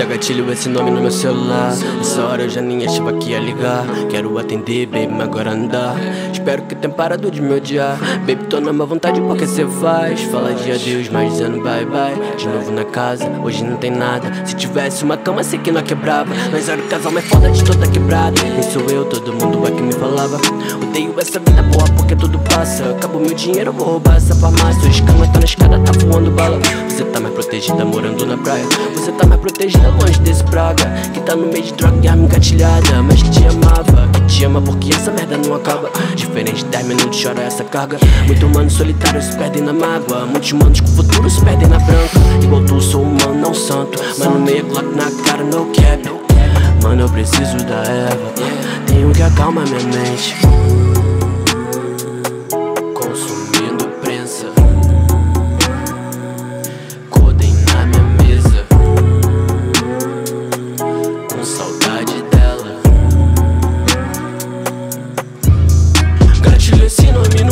Dá gatilho esse nome no meu celular. Essa hora eu já nem achava que ia ligar. Quero atender, baby, mas agora não dá Espero que tenha parado de me odiar. Baby, tô na má vontade porque cê faz? Fala de adeus, mas dizendo bye bye. De novo na casa, hoje não tem nada. Se tivesse uma cama, sei que não quebrava. Mas era o casal mais foda de toda quebrada. Nem sou eu, todo mundo é que me falava. Odeio essa vida boa porque tudo passa. Acabou meu dinheiro, vou roubar essa farmácia. Os camas tá na escada, tá voando bala. Você tá mais protegida morando na praia. Você tá mais protegida longe desse praga Que tá no meio de droga e arma engatilhada Mas que te amava, que te ama porque essa merda não acaba. Diferente de 10 minutos chora essa carga. Muitos humanos solitários se perdem na mágoa. Muitos humanos com futuro se perdem na branca. Igual tu, sou humano, não santo. Mas no meio, Glock na cara, no cap. Mano, eu preciso da Eva. Tenho que acalmar minha mente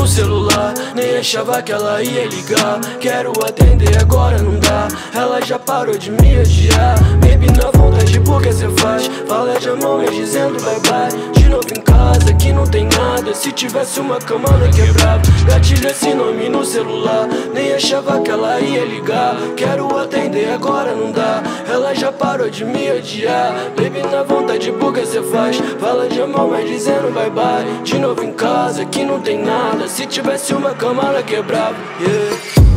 celular Nem achava que ela ia ligar. Quero atender agora não dá. Ela já parou de me odiar. Baby na vontade porque cê faz? Fala de amor me dizendo bye bye. De novo em casa que não tem nada. Se tivesse uma cama não quebrava. Gatilho esse nome no celular. Nem achava que ela ia ligar. Quero atender agora não dá. Ela já parou de me odiar. Baby na vontade porque cê faz? Fala de amor mas dizendo bye bye. De novo em casa que não tem nada. Se tivesse uma cama ela quebrava. Yeah.